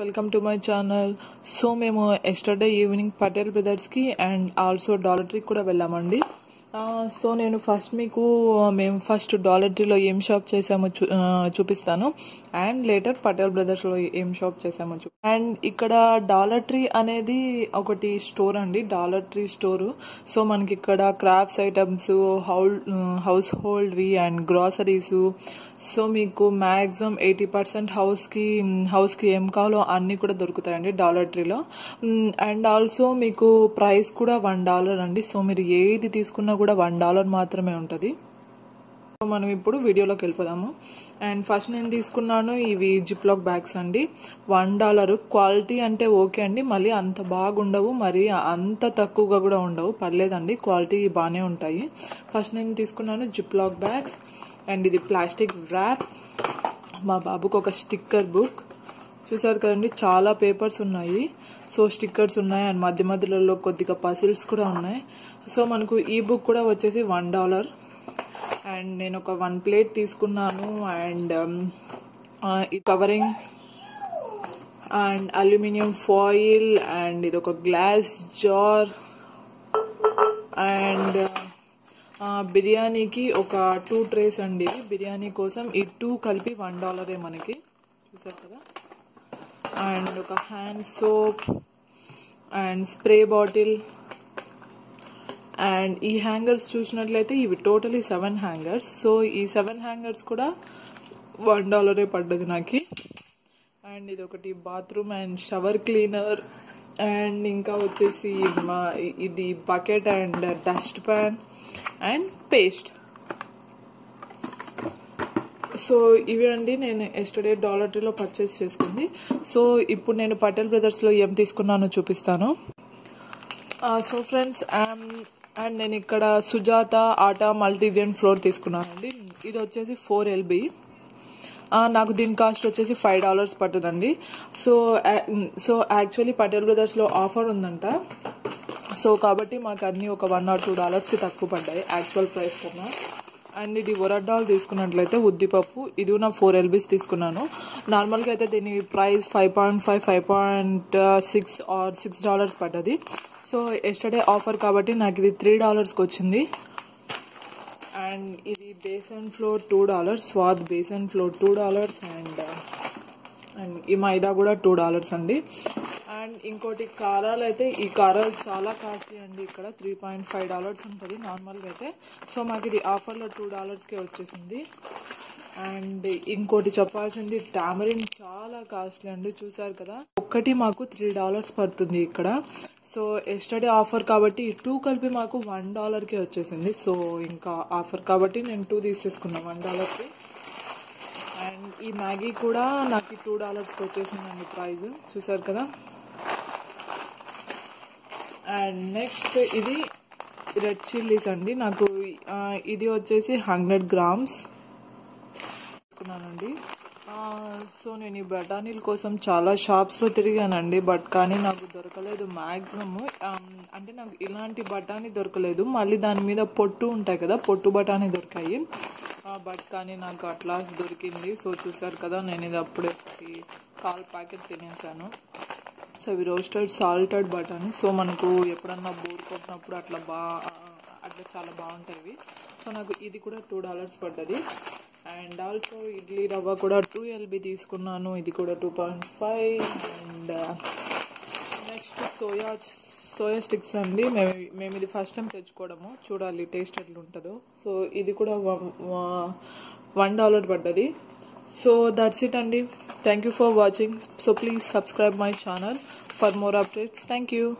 Welcome to my channel so మేము yesterday evening Patel బ్రదర్స్కి and also dollar ట్రీకి కూడా వెళ్ళామండి. సో నేను ఫస్ట్ మీకు మేము ఫస్ట్ డాలర్ ట్రీలో ఏం షాప్ చేసామో చూ చూపిస్తాను. అండ్ లేటర్ పటేల్ బ్రదర్స్లో ఏం షాప్ చేసామో చూ అండ్ ఇక్కడ డాలర్ ట్రీ అనేది ఒకటి స్టోర్ అండి డాలర్ ట్రీ స్టోరు. సో మనకి ఇక్కడ క్రాఫ్ట్స్ ఐటమ్స్ హౌల్ హౌస్ హోల్డ్వి అండ్ గ్రాసరీస్. సో మీకు మ్యాక్సిమం ఎయిటీ పర్సెంట్ హౌస్కి హౌస్కి ఏం కావాలో అన్నీ కూడా దొరుకుతాయండి డాలర్ ట్రీలో. అండ్ ఆల్సో మీకు ప్రైస్ కూడా వన్ డాలర్ అండి. సో మీరు ఏది తీసుకున్నా కూడా వన్ డాలర్ మాత్రమే ఉంటుంది. సో మనం ఇప్పుడు వీడియోలోకి వెళ్ళిపోదాము. అండ్ ఫస్ట్ నేను తీసుకున్నాను ఇవి జిప్లాక్ బ్యాగ్స్ అండి. One dollar. క్వాలిటీ అంటే ఓకే అండి. మళ్ళీ అంత బాగుండవు. మరి అంత తక్కువగా కూడా ఉండవు. పర్లేదండి. క్వాలిటీ బాగానే ఉంటాయి. ఫస్ట్ నేను తీసుకున్నాను జిప్లాక్ బ్యాగ్స్. అండ్ ఇది ప్లాస్టిక్ ర్యాప్. మా బాబుకు ఒక స్టిక్కర్ బుక్. చూసారు కదండి చాలా పేపర్స్ ఉన్నాయి. సో స్టిక్కర్స్ ఉన్నాయి అండ్ మధ్య మధ్యలో కొద్దిగా పజిల్స్ కూడా ఉన్నాయి. సో మనకు ఈ బుక్ కూడా వచ్చేసి వన్ డాలర్. అండ్ నేను ఒక వన్ ప్లేట్ తీసుకున్నాను. అండ్ um, ఈ covering and aluminium foil and ఇది ఒక గ్లాస్ జార్ అండ్ బిర్యానీకి ఒక టూ ట్రేస్ అండి. బిర్యానీ కోసం ఈ టూ కలిపి వన్ డాలరే మనకి. చూసారు కదా? అండ్ ఒక hand soap and spray bottle and ఈ హ్యాంగర్స్ చూసినట్లయితే ఇవి టోటలీ సెవెన్ హ్యాంగర్స్ సో ఈ సెవెన్ హ్యాంగర్స్ కూడా వన్ డాలరే పడ్డది నాకు. అండ్ ఇది ఒకటి bathroom and shower cleaner and ఇంకా వచ్చేసి మా ఇది bucket and dust pan and paste so ఇవి అండి నేను ఎస్టర్డే డాలర్ ట్రీలో పర్చేస్ చేసుకుంది. సో ఇప్పుడు నేను పటేల్ బ్రదర్స్లో ఏం తీసుకున్నానో చూపిస్తాను. సో ఫ్రెండ్స్ అండ్ um, నేను ఇక్కడ సుజాత ఆటా మల్టీగ్రెయిన్ ఫ్లోర్ తీసుకున్నానండి. ఇది వచ్చేసి ఫోర్ ఎల్బి నాకు దీని కాస్ట్ వచ్చేసి ఫైవ్ డాలర్స్ పట్టదండి సో సో యాక్చువల్లీ పటేల్ బ్రదర్స్లో ఆఫర్ ఉందంట. సో కాబట్టి మాకు అన్నీ ఒక వన్ ఆర్ టూ డాలర్స్కి తక్కువ పడ్డాయి యాక్చువల్ ప్రైస్ కన్నా. అండ్ ఇది వరడ్డాలు తీసుకున్నట్లయితే ఉద్దిపప్పు. ఇది నా ఫోర్ ఎల్బీస్ తీసుకున్నాను. నార్మల్గా అయితే దీని price five point five five point six or six dollars పడ్డది. సో ఎస్టర్డే ఆఫర్ కాబట్టి నాకు ఇది త్రీ డాలర్స్కి వచ్చింది. అండ్ ఇది besan flour two dollars Swad besan flour two dollars and and ఈ మైదా కూడా టూ డాలర్స్ అండి. అండ్ ఇంకోటి కారాలు అయితే ఈ కారాలు చాలా కాస్ట్లీ అండి. ఇక్కడ త్రీ పాయింట్ ఫైవ్ డాలర్స్ ఉంటుంది నార్మల్గా అయితే. సో మాకు ఇది ఆఫర్లో టూ డాలర్స్కే వచ్చేసింది. అండ్ ఇంకోటి చెప్పాల్సింది టామరిన్ చాలా కాస్ట్లీ అండి. చూసారు కదా? ఒక్కటి మాకు త్రీ డాలర్స్ పడుతుంది ఇక్కడ. సో ఎస్టర్డే ఆఫర్ కాబట్టి టూ కలిపి మాకు వన్ డాలర్కే వచ్చేసింది. సో ఇంకా ఆఫర్ కాబట్టి నేను టూ తీసేసుకున్నాను వన్ డాలర్కి అండ్ ఈ మ్యాగీ కూడా నాకు టూ డాలర్స్కి వచ్చేసిందండి ప్రైస్. చూసారు కదా? అండ్ నెక్స్ట్ ఇది రెడ్ చిల్లీస్ అండి. నాకు ఇది వచ్చేసి హండ్రెడ్ గ్రామ్స్ తీసుకున్నానండి. సో నేను ఈ బఠానీల కోసం చాలా షాప్స్లో తిరిగానండి. బట్ కానీ నాకు దొరకలేదు మ్యాక్సిమమ్ um, అంటే నాకు ఇలాంటి బఠానీ దొరకలేదు. మళ్ళీ దాని మీద పొట్టు ఉంటాయి కదా పొట్టు బఠానీ దొరికాయి. బట్ కానీ నాకు అట్లా దొరికింది. సో చూసారు కదా నేను ఇది అప్పుడే కాల్ ప్యాకెట్ తినేసాను. సో ఇవి రోస్టెడ్ సాల్టెడ్ బటానీ సో మనకు ఎప్పుడన్నా బోర్ కొట్టినప్పుడు అట్లా బా అట్లా చాలా బాగుంటాయి సో నాకు ఇది కూడా టూ డాలర్స్ పడ్డది. అండ్ ఆల్సో ఇడ్లీ రవ్వ కూడా టూ ఎల్బి తీసుకున్నాను. ఇది కూడా two point five and next soya soya sticks అండి. మేము మేము ఇది ఫస్ట్ టైం తెచ్చుకోవడము. చూడాలి టేస్ట్ ఎట్లా ఉంటుందో సో ఇది కూడా వన్ డాలర్ పడ్డది. so that's it andy. Thank you for watching. So please subscribe my channel for more updates. Thank you.